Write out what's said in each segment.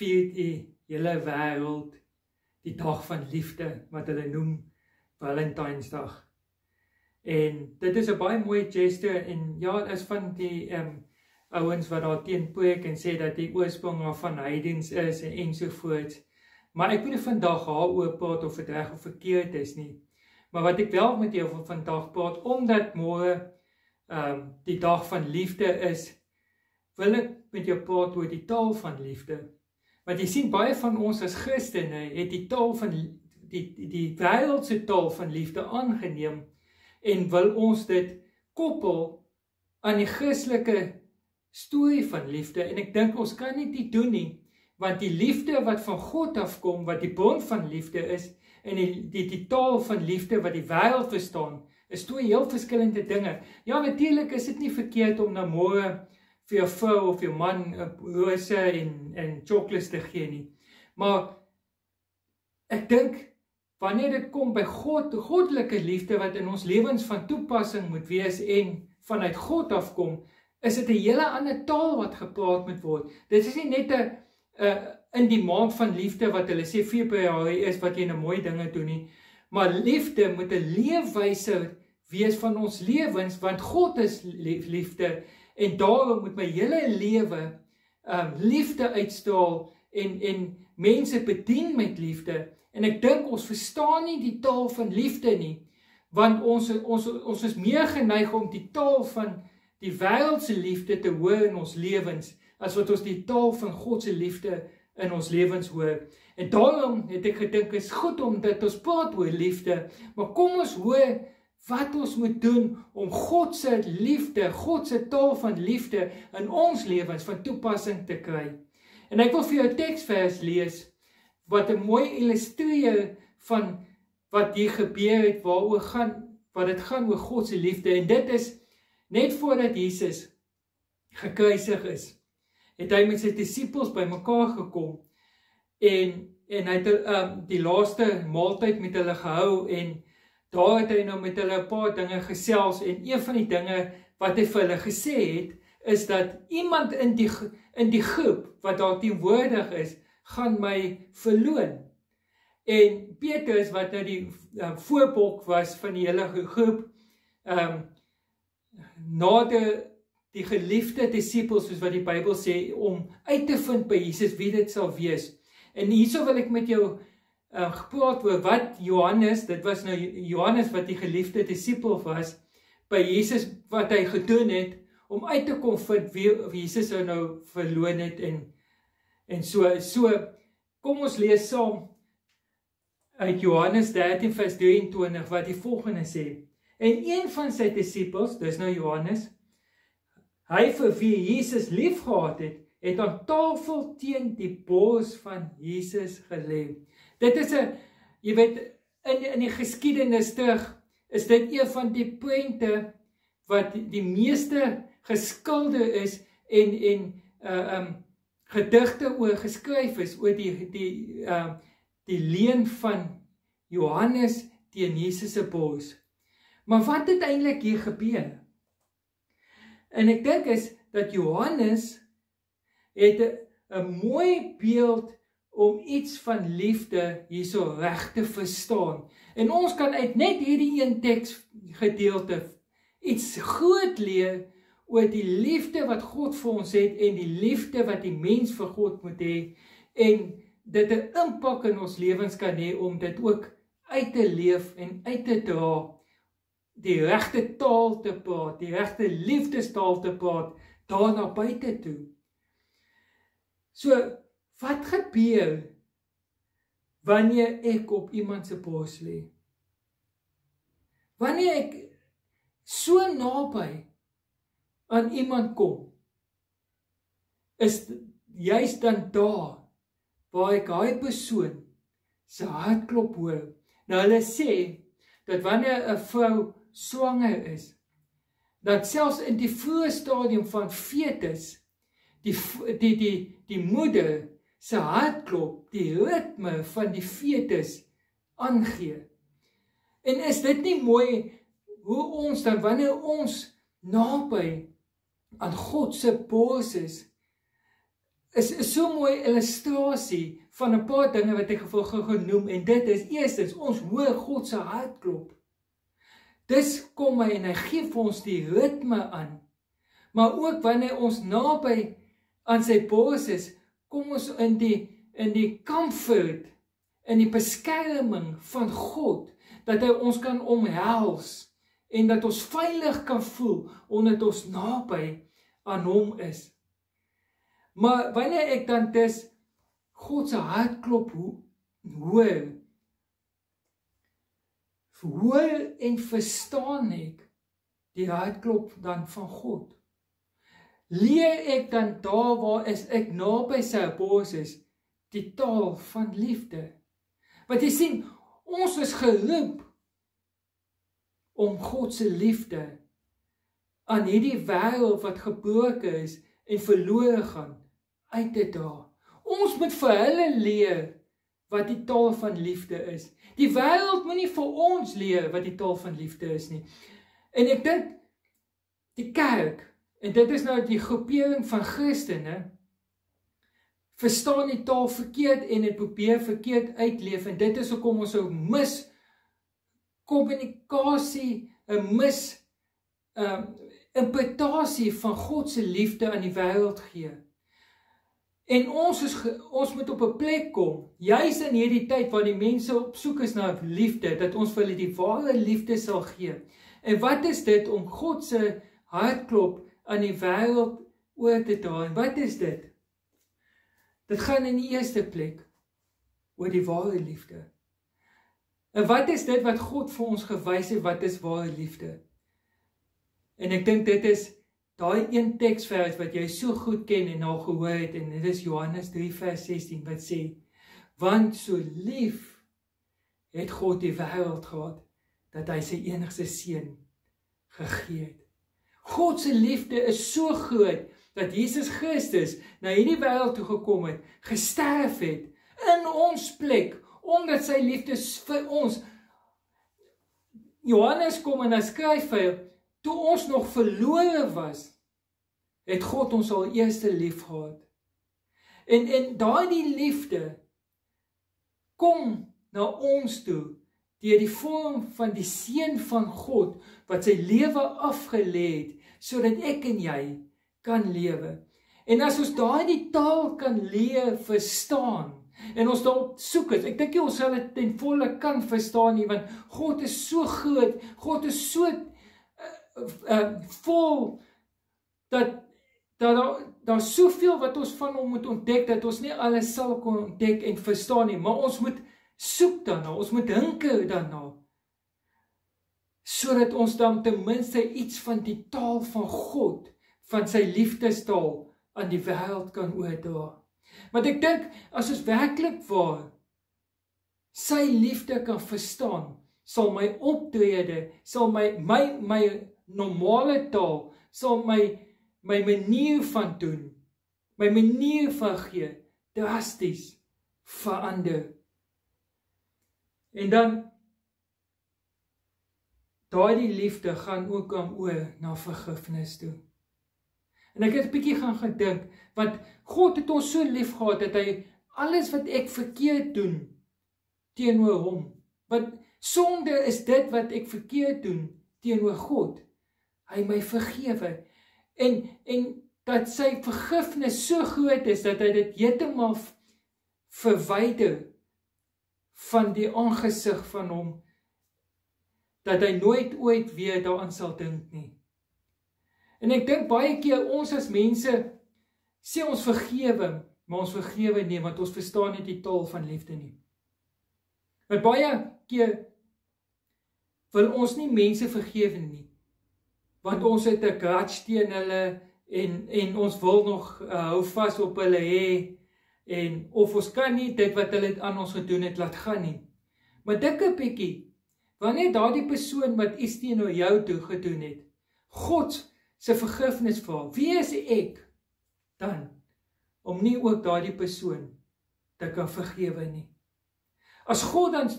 vier die hele wêreld die dag van liefde wat hulle noem Valentynsdag. En dit is 'n baie mooi gesture en ja, is van die ehm um, ouens wat daar teen preek en sê dat die oorsprong van heidens is en ensovoorts. Maar ek nie vandag daaroor praat of dit reg of verkeerd is nie. Maar wat ek wel met jou van vandag praat omdat môre ehm um, die dag van liefde is, wil ek met jou praat oor die taal van liefde. Want jy sien baie van ons as Christene het die taal van die die, die wêreldse taal van liefde aangeneem en wil ons dit koppel aan die Christelike storie van liefde en ek dink ons kan nie dit doen nie want die liefde wat van God afkom wat die bron van liefde is en die die, die taal van liefde wat die wêreld verstaan is twee heel verskillende dinge. Ja natuurlik is dit nie verkeerd om na môre vir jou vrou of jou man 'n rose en en chocolates te gee nie. Maar ek dink wanneer dit kom by God, goddelike liefde wat in ons lewens van toepassing moet wees en vanuit God afkom, is dit 'n hele ander taal wat gepraat moet word. Dit is nie net 'n 'n in die maand van liefde wat hulle sê Februarie is wat jy 'n mooi dinge doen nie, maar liefde moet 'n leefwyse wees van ons lewens want God is liefde en daarom moet my hele lewe um liefde uitstraal en en mense bedien met liefde en ek dink ons verstaan nie die taal van liefde nie want ons ons ons is meer geneig om die taal van die wêreldse liefde te hoor in ons lewens as wat ons die taal van God se liefde in ons lewens hoor. En daarom het ek gedink is goed om dit ons praat oor liefde, maar kom ons hoor wat ons moet doen om God se liefde, God se taal van liefde in ons lewens van toepassing te kry. En ek wil vir jou 'n teksvers lees wat 'n mooi illustreer van wat hier gebeur het waaroor gaan wat dit gaan oor God se liefde en dit is Net voordat Jesus gekruisig is, het hy met sy disippels bymekaar gekom en en hy het um, die laaste maaltyd met hulle gehou en daar het hy nou met hulle 'n paar dinge gesels en een van die dinge wat hy vir hulle gesê het is dat iemand in die in die groep wat daar teenwoordig is, gaan my verloon. En Petrus wat nou die uh, voorbok was van die hele groep, ehm um, nader die geliefde disippels soos wat die Bybel sê om uit te vind by Jesus wie dit sal wees. En hierso wil ek met jou uh, gepraat oor wat Johannes, dit was nou Johannes wat die geliefde disipel was by Jesus wat hy gedoen het om uit te kom vind wie, Jesus sou nou verloon het en en so so kom ons lees saam uit Johannes 13 vers 23 wat die volgende sê En een van sy disippels, dis nou Johannes, hy vir wie Jesus liefgehad het, het aan tafel teen die bors van Jesus gelê. Dit is 'n jy weet in in die geskiedenis terug is dit een van die pointe wat die, die meeste geskilde is en en uh um gedigte oor geskryf is oor die die uh die leen van Johannes teen Jesus se bors. Maar wat het eintlik hier gebeur? En ek dink is dat Johannes het 'n mooi beeld om iets van liefde hierso reg te verstaan. En ons kan uit net hierdie een teks gedeelte iets groot leer oor die liefde wat God vir ons het en die liefde wat die mens vir God moet hê en dit 'n impak in ons lewens kan hê om dit ook uit te leef en uit te dra die regte taal te praat, die regte liefdestaal te praat daarna buite toe. So wat gebeur wanneer ek op iemand se bors lê? Wanneer ek so naby aan iemand kom, is juis dan daar waar ek daai persoon se hartklop hoor. Nou hulle sê dat wanneer 'n vrou swanger is dat selfs in die vroeë stadium van fetus die die die die moeder se hartklop die ritme van die fetus aangee en is dit nie mooi hoe ons dan wanneer ons naby aan God se bors is is 'n so mooi illustrasie van 'n paar dinge wat ek gevolg genoem en dit is eerstens ons hoor God se hartklop. Dis kom hy en hy gee vir ons die ritme aan. Maar ook wanneer ons naby aan sy bors is, kom ons in die in die comfort in die beskerming van God dat hy ons kan omhels en dat ons veilig kan voel omdat ons naby aan hom is. Maar wanneer ek dan dis God se hartklop hoor hoor en verstaan ek die hartklop dan van God. Leer ek dan daar waar is ek naby sy is die taal van liefde. Want jy sien, ons is geroep om God se liefde aan hierdie wêreld wat gebroken is en verlore gaan uit te dra. Ons moet vir hulle leer wat die taal van liefde is. Die wêreld moenie vir ons leer wat die taal van liefde is nie. En ek dink die kerk en dit is nou die groepering van Christene verstaan die taal verkeerd en dit probeer verkeerd uitleef en dit is hoekom ons so mis kommunikasie 'n mis 'n um, interpretasie van God se liefde aan die wêreld gee. En ons is ons moet op 'n plek kom, juis in hierdie tyd waar die mense op soek is na liefde, dat ons vir hulle die ware liefde sal gee. En wat is dit om God se hartklop aan die wêreld oor te dra? En wat is dit? Dit gaan in die eerste plek oor die ware liefde. En wat is dit wat God vir ons gewys het wat is ware liefde? En ek dink dit is daai een teksvers wat jy so goed ken en al gehoor het en dit is Johannes 3 vers 16 wat sê want so lief het God die wêreld gehad dat hy sy enigste seun gegee het. God se liefde is so groot dat Jesus Christus na hierdie wêreld toe gekom het, gesterf het in ons plek omdat sy liefde vir ons Johannes kom en hy skryf vir toe ons nog verlore was het God ons al eerste lief gehad. En en daardie liefde kom na ons toe deur die vorm van die seun van God wat sy lewe afgelê het sodat ek en jy kan lewe. En as ons daai taal kan leer verstaan en ons dalk soek het, ek dink jy ons sal dit ten volle kan verstaan nie want God is so groot, God is so uh, uh, vol dat dat daar daar soveel wat ons van hom moet ontdek dat ons nie alles sal kon ontdek en verstaan nie, maar ons moet soek daarna, ons moet hinker daarna sodat ons dan ten minste iets van die taal van God van sy liefdestaal aan die wêreld kan oordra. Want ek dink as ons werklik waar sy liefde kan verstaan, sal my optrede, sal my my my normale taal, sal my my manier van doen, my manier van gee drasties verander. En dan daai liefde gaan ook om oor na vergifnis toe. En ek het 'n bietjie gaan gedink want God het ons so lief gehad dat hy alles wat ek verkeerd doen teenoor hom. Want sonde is dit wat ek verkeerd doen teenoor God. Hy my vergewe. En en dat sy vergifnis so groot is dat hy dit heeltemal verwyder van die aangesig van hom dat hy nooit ooit weer daaraan sal dink nie. En ek dink baie keer ons as mense sê ons vergewe, maar ons vergewe nie want ons verstaan nie die taal van liefde nie. Want baie keer wil ons nie mense vergewe nie. Want ons het 'n grudge teen hulle en en ons wil nog uh, hou vas op hulle hê en of ons kan nie dit wat hulle aan ons gedoen het laat gaan nie. Maar dink 'n bietjie wanneer daardie persoon wat iets teenoor jou toe gedoen het, God se vergifnis vra. Wie is ek dan om nie ook daardie persoon te kan vergewe nie? As God dan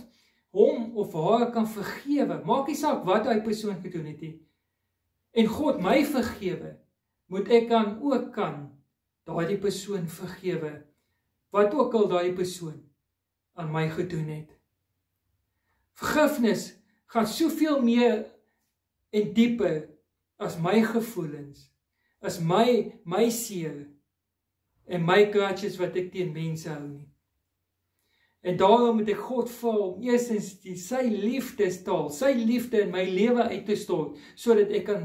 hom of haar kan vergewe, maak nie saak wat daai persoon gedoen het nie. En God my vergewe, moet ek dan ook kan daardie persoon vergewe wat ook al daai persoon aan my gedoen het. Vergifnis gaan soveel meer en dieper as my gevoelens, as my my seer en my grudges wat ek teen mense hou nie. En daarom moet ek God vra om eersins die sy liefdestaal, sy liefde in my lewe uit te stort sodat ek kan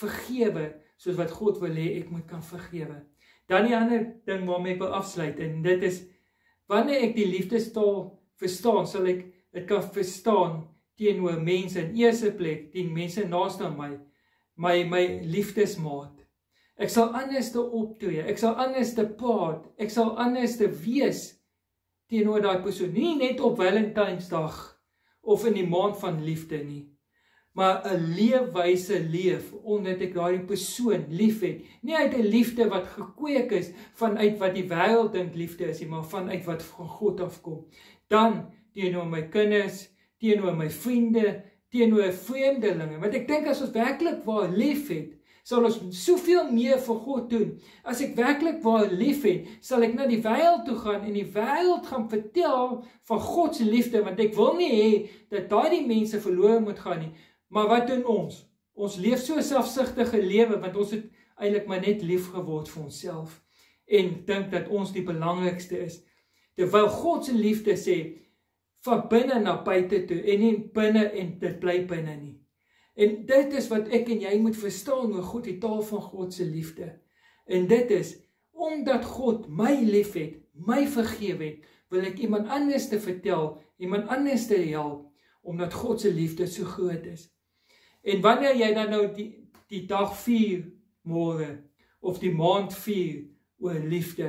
vergewe soos wat God wil hê ek moet kan vergewe. Dan die ander ding waarmee ek wil afsluit en dit is wanneer ek die liefdestaal verstaan, sal ek dit kan verstaan teenoor mense in eerste plek, die mense naaste aan my, my my liefdesmaat. Ek sal anders te optree, ek sal anders te praat, ek sal anders te wees teenoor daai persoon. Nie net op Valentynsdag of in die maand van liefde nie, maar 'n leefwyse leef omdat ek daai persoon liefhet. Nie uit 'n liefde wat gekweek is vanuit wat die wêreld dink liefde is nie, maar vanuit wat van God afkom. Dan teenoor my kinders, teenoor my vriende, teenoor vreemdelinge. Want ek dink as ons werklik waar liefhet, sal ons soveel meer vir God doen. As ek werklik waar liefhet, sal ek na die wêreld toe gaan en die wêreld gaan vertel van God se liefde want ek wil nie hê dat daai mense verlore moet gaan nie. Maar wat doen ons? Ons leef so 'n selfsugtige lewe want ons het eintlik maar net lief geword vir onsself en dink dat ons die belangrikste is. Terwyl God se liefde sê van binne na buite toe en nie binne en dit bly binne nie. En dit is wat ek en jy moet verstaan oor God die taal van God se liefde. En dit is omdat God my liefhet, my vergewe het, wil ek iemand anders te vertel, iemand anders te help omdat God se liefde so groot is. En wanneer jy dan nou die die dag vier môre of die maand vier oor liefde,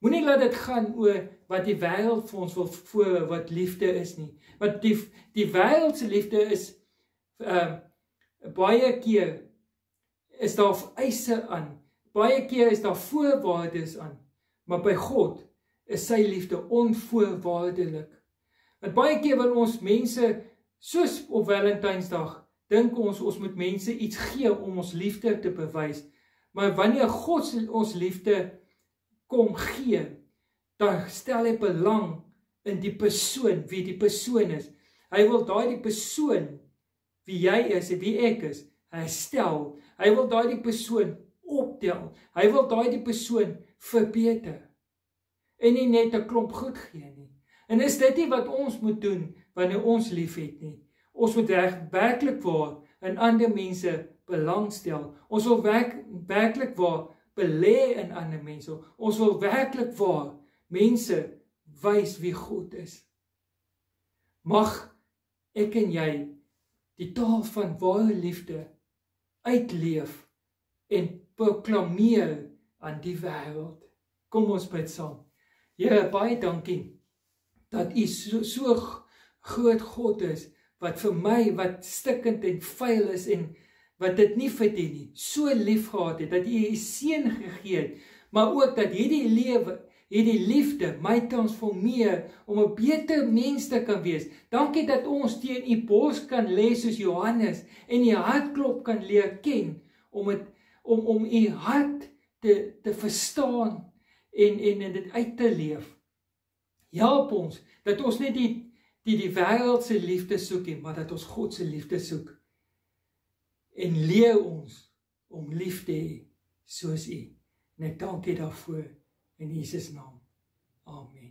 moenie laat dit gaan oor wat die wêreld vir ons wil voor wat liefde is nie. Want die die wêreld se liefde is ehm uh, baie keer is daar eise aan. Baie keer is daar voorwaardes aan. Maar by God is sy liefde onvoorwaardelik. Want baie keer wil ons mense soos op Valentynsdag dink ons ons moet mense iets gee om ons liefde te bewys. Maar wanneer God ons liefde kom gee, dan stel hy belang in die persoon, wie die persoon is. Hy wil daai die persoon wie jy is en wie ek is, herstel. Hy wil daai die persoon optel. Hy wil daai die persoon verbeter. En nie net 'n klomp goed gee nie. En is dit nie wat ons moet doen wanneer ons liefhet nie? Ons moet reg werklik waar in ander mense belangstel. Ons wil werk werklik waar belê in ander mense. Ons wil werklik waar mense wys wie God is. Mag ek en jy die taal van ware liefde uitleef en proklameer aan die wêreld. Kom ons bid saam. Here, baie dankie dat U so, so groot God is wat vir my wat stikkend en vuil is en wat dit nie verdien nie, so liefgehad het dat U U seun gegee het, maar ook dat hierdie lewe hierdie liefde my transformeer om 'n beter mens te kan wees. Dankie dat ons teen u bors kan lê soos Johannes en u hartklop kan leer ken om dit om om u hart te te verstaan en en en dit uit te leef. Help ons dat ons net die die die wêreld se liefde soek nie, maar dat ons God se liefde soek. En leer ons om lief te hê soos u. Net dankie daarvoor. In Jesus naam. Amen.